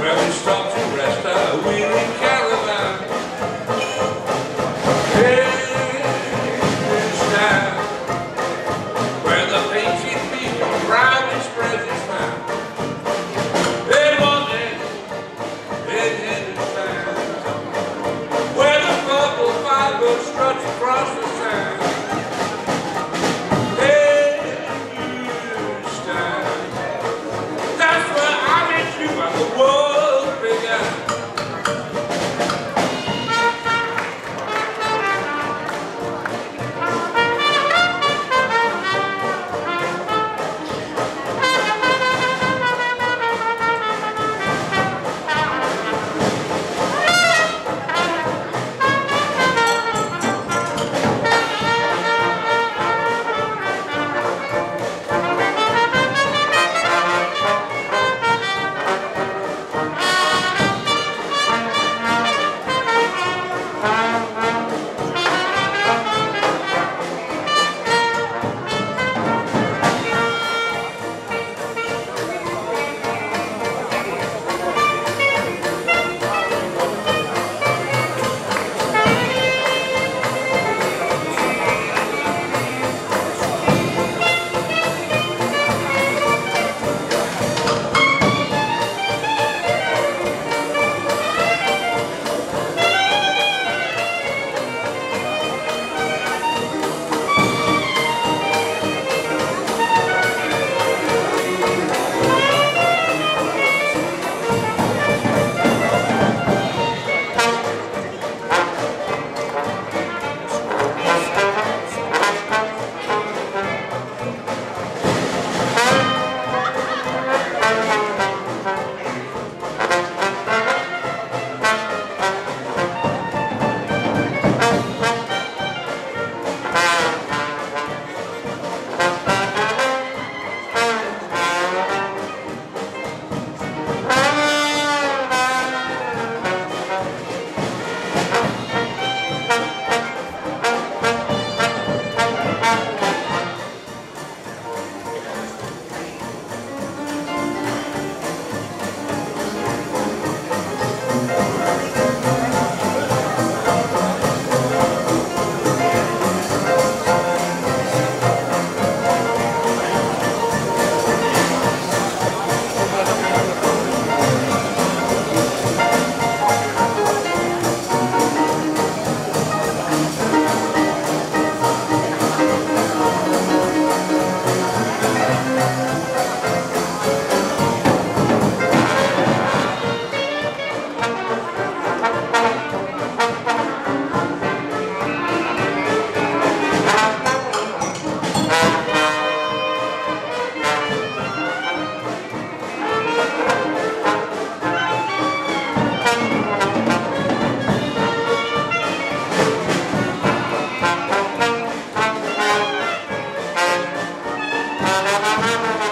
Where we stopped Música